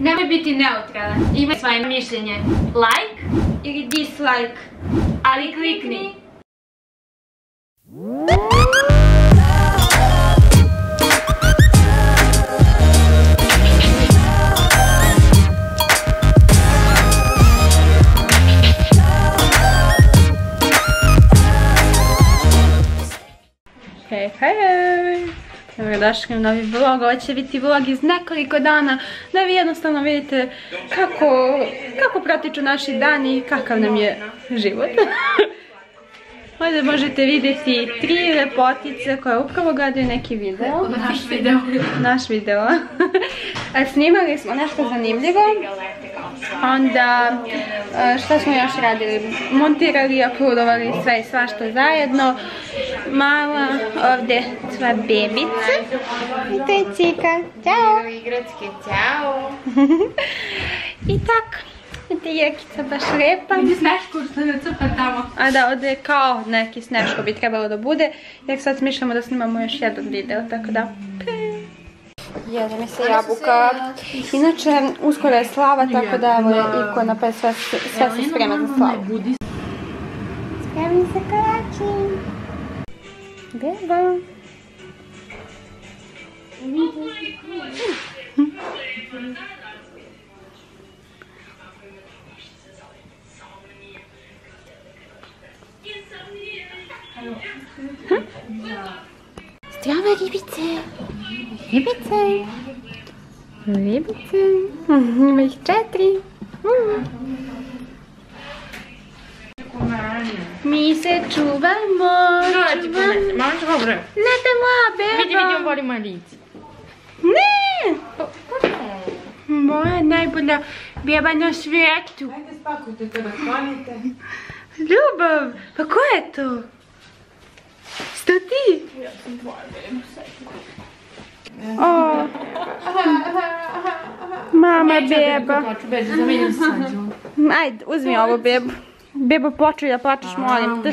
Nemoj biti neutralan. Imaj svoje mišljenje. Like ili dislike. Ali klikni. Hej, hej! Dobrodošli u novi vlog, ovo će biti vlog iz nekoliko dana da vi jednostavno vidite kako, kako protiču naši dani i kakav nam je život. Ovdje možete vidjeti tri lepotice koje upravo gledaju neki video. Naš video. Naš video. Snimali smo nešto zanimljivo. Onda, e, šta smo još radili? Montirali, uploadovali sve i svašta zajedno. Mala, ovdje sva bebica. I to je Cika. Ćao! Igratske, ćao. I tak. Vidite, Jekica baš lepa. Vidi Sneško što je crta tamo. A da, ovdje je kao neki sneško bi trebalo da bude. Jer sad smišljamo da snimamo još jedan video, tako da... Jede mi se jabuka. Inače, uskoro je slava, tako da evo je ikona, pa je sve, sve se sprema za slavu. Spremi se kolači. Beba. Zdravo Zdjąmy ribicy. Ribicy. Ribicy. Moich czetri. Mi se čuva moj, čuva... Mama čuva brev. Ne te moja beba. Vidi, vidi, on voli malici. Ne! Moja najbolja beba na svijetu. Ajde spakujte telefone. Ljubav, pa ko je to? Sto ti? Ja sam tvoja beba, Mama beba. Beži, zamenjam se sađom. Ajde, uzmi ovo bebu. Bebo, počuj da plačeš, molim te.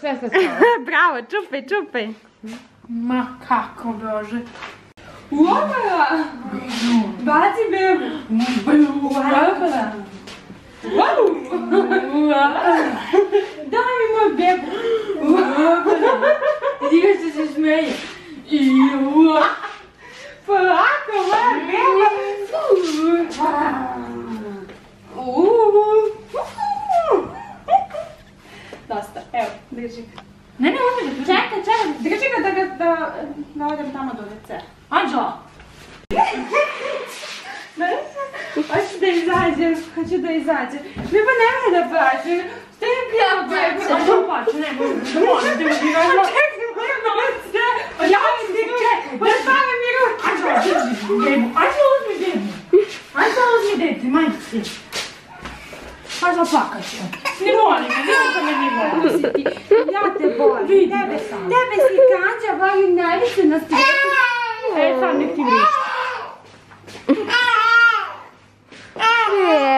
Sve se stalo. Bravo, čupaj, čupaj. Ma kako, bože. Uopala! Baci bebu! Uopala! Daj mi moj! Uopala! Vidi što se. I uopala! Polako, moja beba! Dosta, evo, drži. Ne, ne, ga. Čekaj, čekaj, drži ga da ga, da, da odem tamo do WC. Anđela. Hoću da izađem, hoću da izađem. Beba nemoj da plaće. Šta je bilo beba? Sad to plaću, ne, molim, molim, te mi ga. Čekaj, moram na WC. Ja ću ti čekaj. Da stavim mi ruke. Anđela, drži bebu. Anđela, uzmi bebu. Anđela, uzmi dete, majke si. Anđela, plakaj će. Ne molim, ne molim da me ne voli. Ja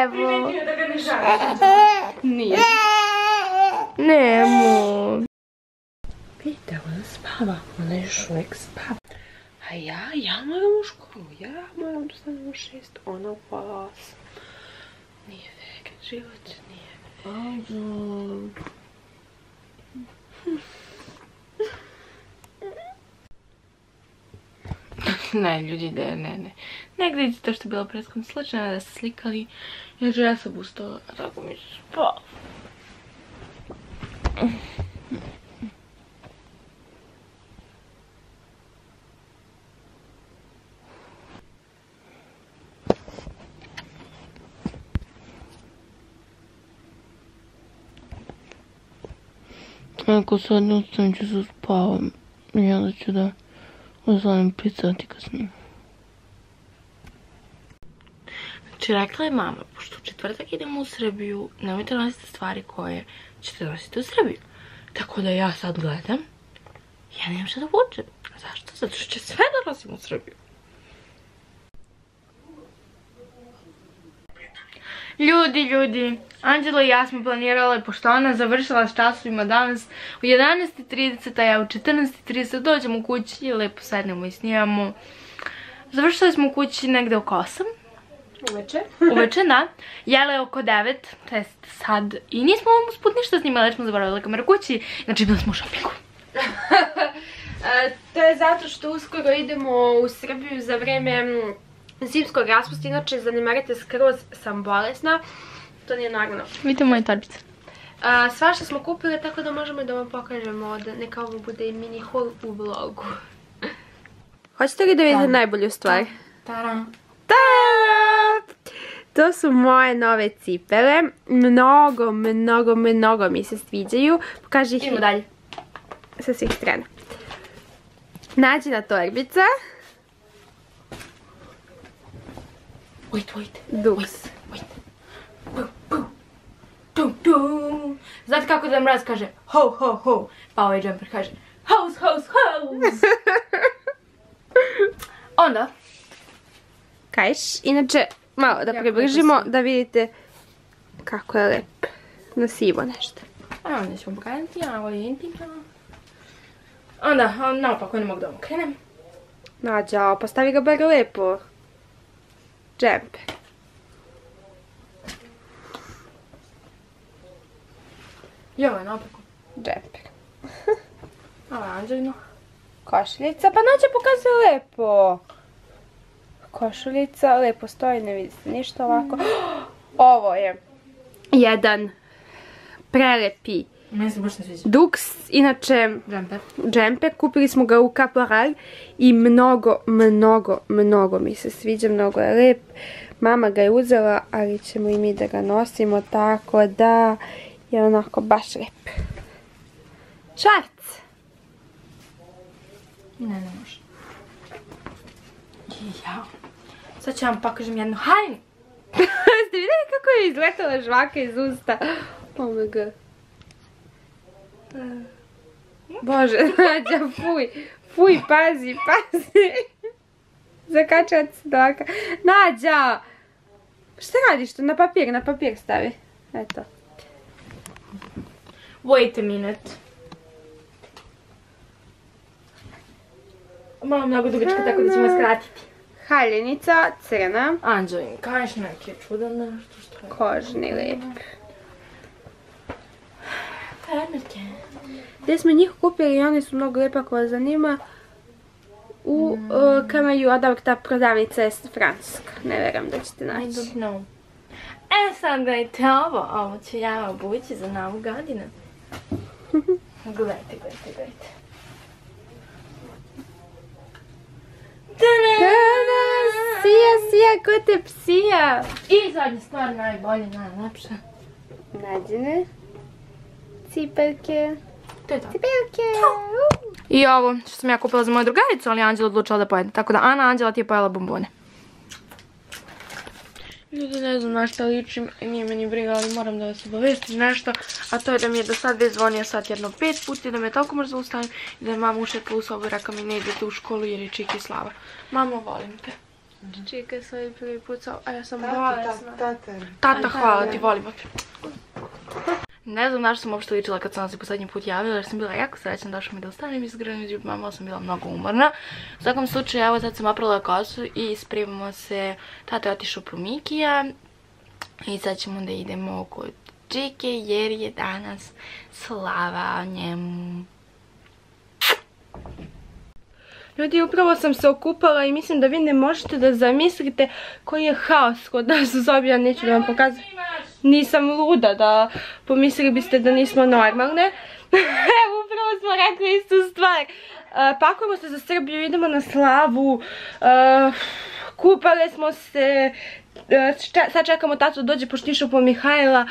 Evo. Da ga ne žališ. Nije. Nemo. Vidite, ona spava. Ona još uvijek spava. A ja, ja moram u školu. Ja moram da stanem u šest. Ona u osam. Nije fair. Život nije fair. Ne, ljudi, ne, ne, ne. Ne gledajte to što je bilo prethodno slučajno da ste slikali. Jer ja sam ustala, a tako mi se spava. Ako sad ne ustanem ću se spavam. I onda ću da 5 sati kasnije. Znači, rekla je mama, pošto u četvrtak idemo u Srbiju, nemojte nositi stvari koje ćete nositi u Srbiju. Tako da ja sad gledam, ja nemam šta da vučem. Zašto? Zato što će sve da nosim u Srbiju. Ljudi, ljudi, Anđela i ja smo planirale, pošto ona završila s časovima danas u 11.30, a ja u 14.30 dođemo u kući i lepo sednemo i snijamo. Završili smo u kući negde oko 8. Uveče. uveče, da. Jela je oko 9, to jest sad. I nismo usput ništa snimali, jer smo zaboravili kameru kući. Znači, bili smo u šopingu. To je zato što uskoro idemo u Srbiju za vreme zimskog raspusta, inače zanemarite skroz sam bolesna. To nije normalno. Vidite moje torbice. A, svašta smo kupili tako da možemo da vam pokažemo da neka ovo bude i mini haul u vlogu. Hoćete li da vidite najbolju stvar? Taram. Ta! To su moje nove cipele. Mnogo, mnogo, mnogo mi se sviđaju. Pokaži ih Idemo dalje. sa svih strana. Nađena torbica. Wait, wait. Dux. Tum, tum. Znate kako da mraz kaže ho, ho, ho. Pa ovaj džemper kaže hose, hose, hose. Onda, Kajš. Inače, malo da Jako približimo da vidite kako je lep. Na sivo nešto. a onda ćemo pokazati, a ovo je intimno. Onda, naopako ne mogu da vam krenem. Nađa, postavi ga bar lepo. Džemper. I ovo je naopako. Džemper. Ovo je Anđelino. Košuljica, pa Nađa pokazuje lepo. Košuljica, lepo stoji, ne vidi se ništa ovako. Ovo je jedan prelepi Meni se baš ne sviđa. Dux, inače Džemper. džemper, kupili smo ga u Caporal i mnogo, mnogo, mnogo mi se sviđa, mnogo je lep. Mama ga je uzela, ali ćemo i mi da ga nosimo, tako da je onako baš lep. Šarc! Ne, ne može. Ja. Sad ću vam pokažem jednu haljinu. Ste vidjeli kako je izletala žvaka iz usta? Oh my god. Bože, Nađa, fuj. Fuj, pazi, pazi. Zakačat se dlaka. Nađa! Šta radiš to? Na papir, na papir stavi. Eto. Wait a minute. Malo mnogo dugačka, tako da ćemo skratiti. Haljenica, crna, Anđelin, kažeš neki čudan nešto što je. kožni lep. Permerke. Gdje smo njih kupili i oni su mnogo lijepa ako vas zanima. U uh, Kamaju odavak ta prodavnica je francuska. Ne verujem da ćete I naći. don't know. E sad gledajte ovo, ovo ću ja obući za novu godinu. Gledajte, gledajte, gledajte. Tada! Sija, sija, ko te psija? I zadnja stvar, najbolja, najlepša. Nađene. Cipelke. To je to. Cipelke. I ovo što sam ja kupila za moju drugaricu, ali Anđela odlučila da pojede. Tako da Ana Anđela ti je pojela bombone. Ljudi ne znam na šta ličim, nije meni briga, ali moram da vas obavestim nešto. A to je da mi je do sad već zvonio sat jedno pet puta i da me toliko možda zaustavim i da je mama ušetla u sobu i rekla mi ne idete u školu jer je Čiki slava. Mamo, volim te. Čika je svoj prvi pucao, a ja sam bolesna. Tata, hvala ti, volim te. Ne znam na što sam uopšte ličila kad sam vam se posljednji put javila jer sam bila jako srećna došla mi da ostanem iz međutim mama sam bila mnogo umorna. U svakom slučaju evo sad sam oprala kosu i spremamo se, tata je otišao pro Mikija i sad ćemo da idemo kod Čike jer je danas slava njemu. Ljudi, upravo sam se okupala i mislim da vi ne možete da zamislite koji je haos kod nas u sobi. Ja neću da vam pokazam. Nisam luda da pomislili biste da nismo normalne. Evo, upravo smo rekli istu stvar. Uh, pakujemo se za Srbiju, idemo na slavu. Uh, kupale smo se. Uh, sad čekamo tatu dođe išao po Mihajla.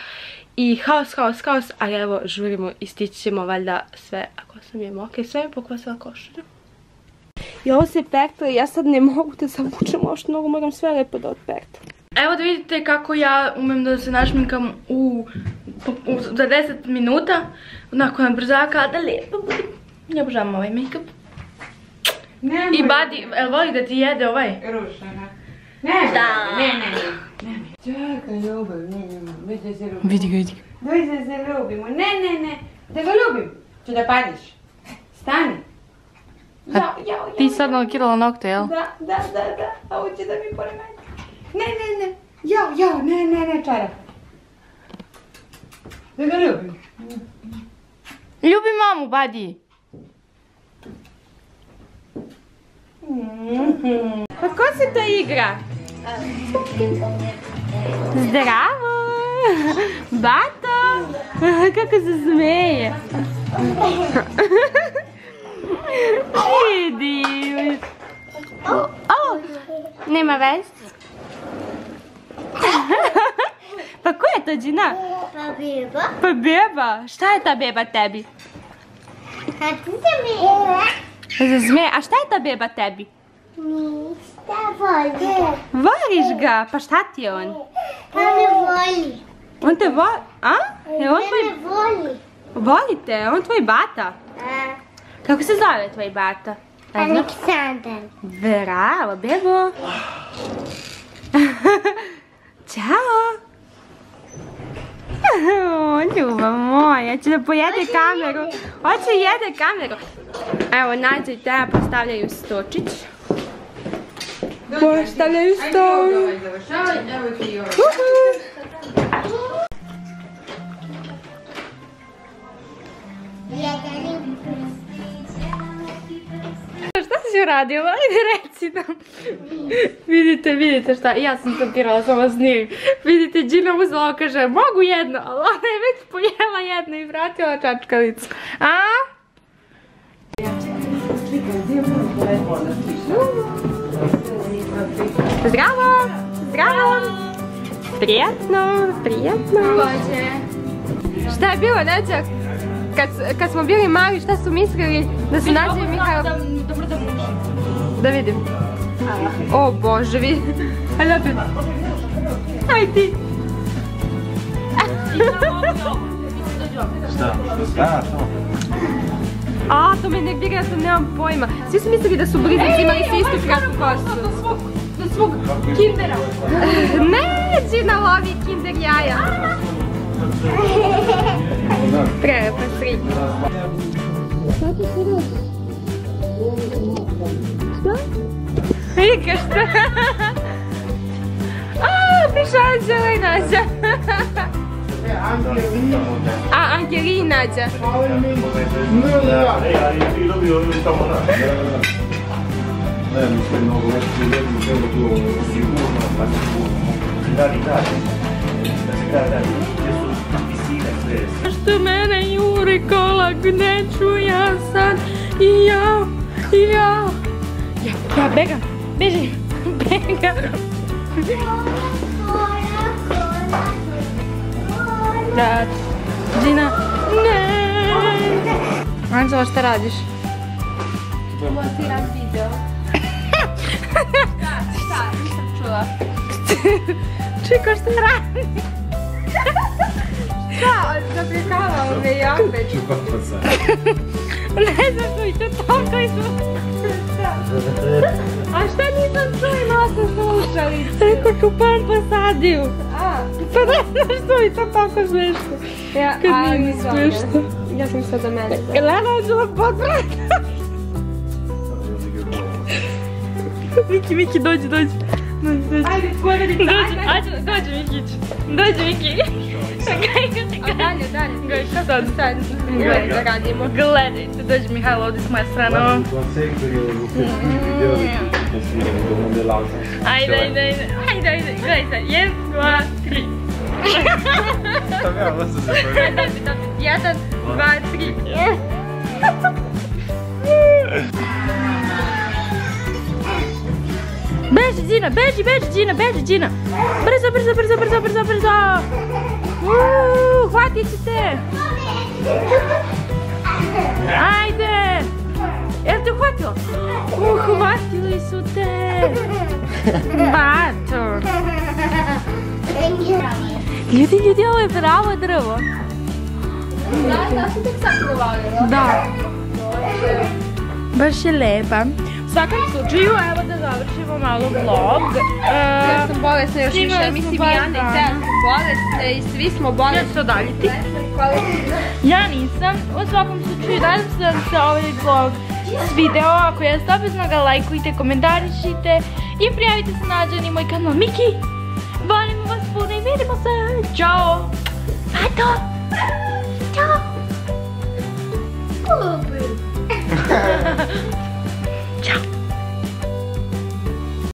I haos, haos, haos. Ali evo, žurimo i stići ćemo valjda sve. Ako sam je moke, sve mi pokvasila košulju. I ovo se pekla i ja sad ne mogu da zavučem uopšte mnogo, moram sve lepo da otpeklam. Evo da vidite kako ja umem da se našminkam u, za 10 minuta. Onako na brzaka, da lijepo budem. Ja obožavam ovaj make-up. I Badi, el voli da ti jede ovaj? Rušana. Ne, Da. ne, ne, ne. Čekaj, ljubav, ne, ne, ne, da se ljubimo. Vidi ga, vidi ga. Dođi da se ljubimo. Ne, ne, ne. Da ga ljubim. Ču da padiš. Stani. Ja, ja, ja. Ti sad nalakirala nokte, jel? Da, da, da, da. A hoće da mi poremeti. Ne, ne, ne. ja, ne, ne, ne, čarap. Da ga ljubim. Ljubi mamu, Badi. Pa ko se to igra? Zdravo! Bato! Kako se smeje! Vidi! O, nema veze. Pa ko je to, Džina? Pa beba, Pa beba. Šta je ta beba tebi? kad se mi Za zme, a šta je ta beba tebi? ništa voli. Voliš ga? Pa šta ti je on? Pa me voli. On te voli? A? Je on tvoj... me voli. Volite, on tvoj bata. A, Kako se zove tvoj bata? Aleksandar. Bravo, bebo. Ćao. O, ljubav moja, će da pojede kameru. Hoće jede kameru. Evo, Nađa i Teja postavljaju stočić. Postavljaju stol. Uhu. Uradila? Ajde reci nam. vidite, vidite šta, ja sam stopirala samo s njim. Vidite, Gina uzela kaže, mogu jedno, ali ona je već pojela jedno i vratila čačkalicu. A? Zdravo! Zdravo! Prijetno, prijetno. Šta je bilo, Neđa? Kad, kad smo bili mali, šta su mislili da su Nađa i Mihajlo... Da vidim. O bože, vidi. Ajde opet. Aj ti. Šta? Da, to. A, to me nervira, ja sam nemam pojma. Svi su mislili da su bliznici imali svi istu kratku kosu. Do svog kindera. Ne, Gina lovi kinder jaja. Prelepa slika. Šta? Vika, šta? A, piše Anđela i Nađa. A, Angelina i Nađa. Ej, ali ti Što mene juri kolak, neću ja sad i ja, i ja. Ja, ja begam, beži, begam. Da, Gina, ne. Anđela, šta radiš? Montiram video. šta, nisam čula. Čiko, šta radiš? Šta, zaprekavao me i opet. Ne znam što i to toliko i A šta nisam čuo imala sam slušalice? Rekao čupan posadiju. A, pa ne znam što i to tako smešno. Ja, Kad nije ni smešno. Ja sam sada mene. Elena Anđela podbraka. Miki, Miki, dođi, dođi. Dođi, dođi. Ajde, ajde, dođi Mikić. Dođi Miki. A dalje, dalje. Gledaj, šta sad? Sad, gledaj da radimo. Gledajte, dođi Mihajlo ovdje s moje strane. Ajde, ajde, ajde, ajde, ajde, gledaj sad, jedan, dva, tri. Ajde, ajde, ajde, jedan, dva, tri. Beži, Gina, beži, beži, Gina, beži, Gina. Brzo, brzo, brzo, brzo, brzo, brzo. Uuu, hvatit ću te. Ajde. Jel te uhvatilo? Uhvatili su te. Bato. Ljudi, ljudi, ovo je pravo drvo. Da. Baš je lepa. U svakom slučaju, evo da završimo malo vlog. Ja sam bolesna još više, mislim i Jana i. Teja su bolesne i svi smo Ja bolesni. ću odaljiti. Ja nisam. U svakom slučaju, nadam se da vam se ovaj vlog svideo. Ako jeste, obavezno ga lajkujte, komentarišite i prijavite se nađe na moj kanal Miki. Volimo vas puno i vidimo se. Ćao. Eto. Ćao. Kupi.